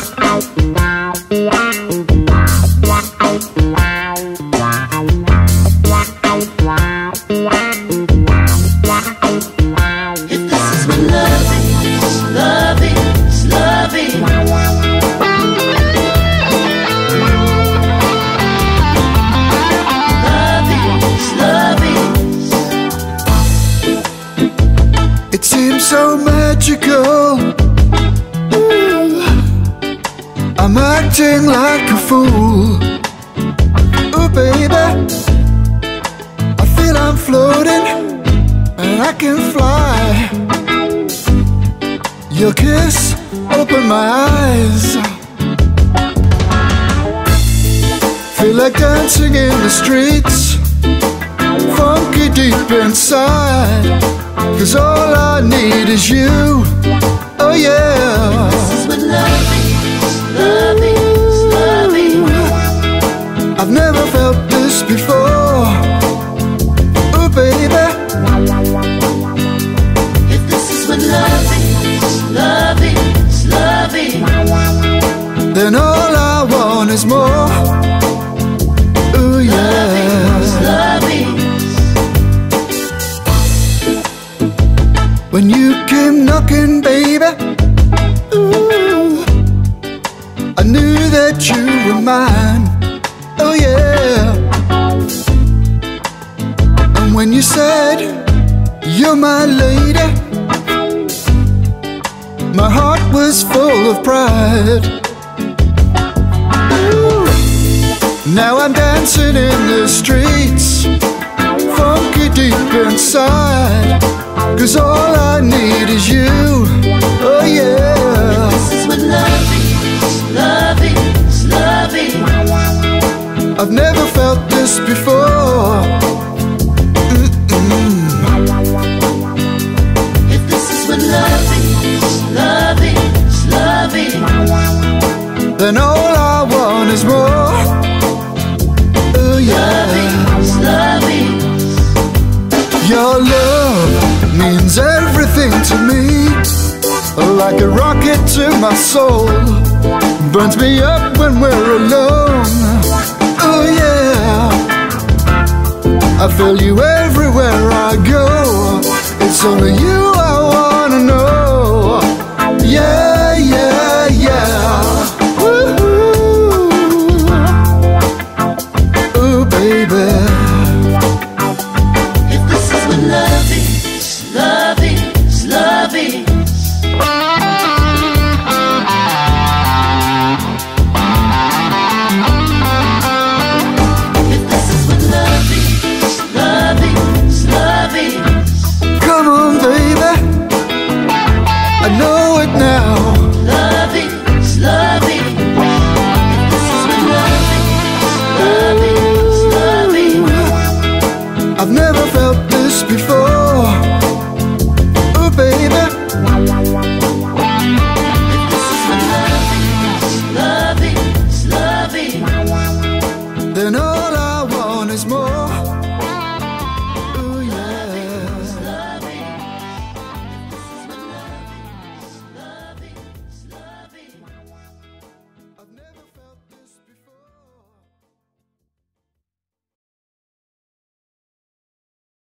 out. I'm acting like a fool. Ooh, baby. I feel I'm floating And I can fly. Your kiss opened my eyes. Feel like dancing in the streets. Funky deep inside. Cause all I need is you. baby. Ooh, I knew that you were mine. Oh, yeah. And when you said, You're my lady, my heart was full of pride. Ooh, now I'm dancing in the streets, funky deep inside. Cause all I need is I've never felt this before. If this is what love is, love is, love Then all I want is more. Ooh, yeah. Love is, love is Your love means everything to me Like a rocket to my soul. Burns me up when we're alone. I feel you everywhere I go. It's only you I someday